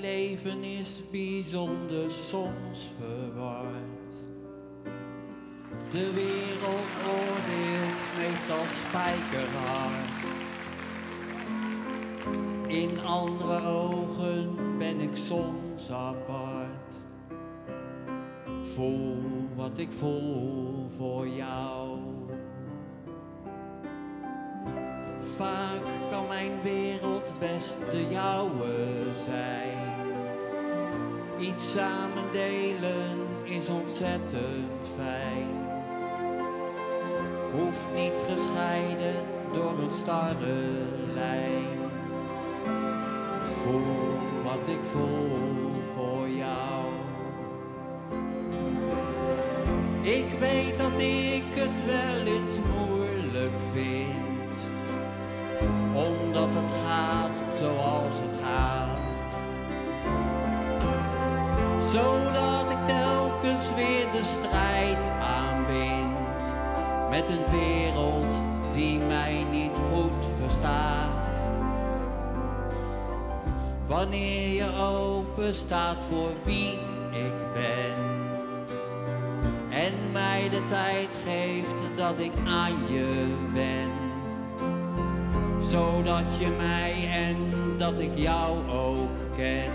leven is bijzonder soms verward. De wereld oordeelt meestal spijkerhard. In andere ogen ben ik soms apart. Voel wat ik voel voor jou. Vaak kan mijn wereld best de jouwe zijn. Iets samen delen is ontzettend fijn. Hoeft niet gescheiden door een starre lijn. Voel wat ik voel voor jou. Ik weet dat ik het wel eens moeilijk vind, omdat het gaat zoals het gaat. Zodat ik telkens weer de strijd aanbind met een wereld die mij niet goed verstaat. Wanneer je open staat voor wie ik ben en mij de tijd geeft dat ik aan je. Zodat je mij en dat ik jou ook ken.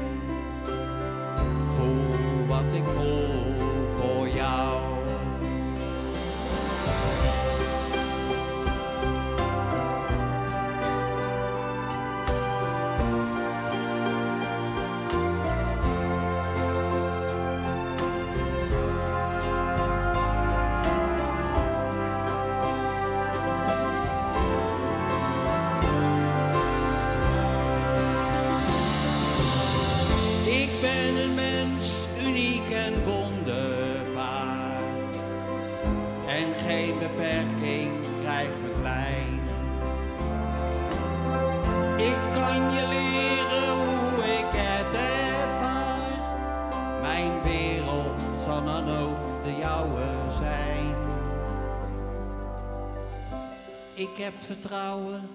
Zijn. Ik heb vertrouwen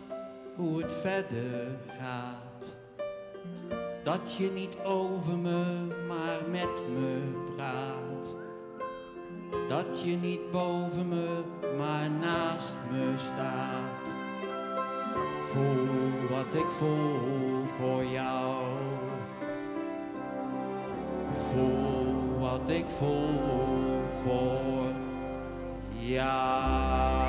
hoe het verder gaat. Dat je niet over me, maar met me praat. Dat je niet boven me, maar naast me staat. Voel wat ik voel voor jou. Voel wat ik voel voor jou.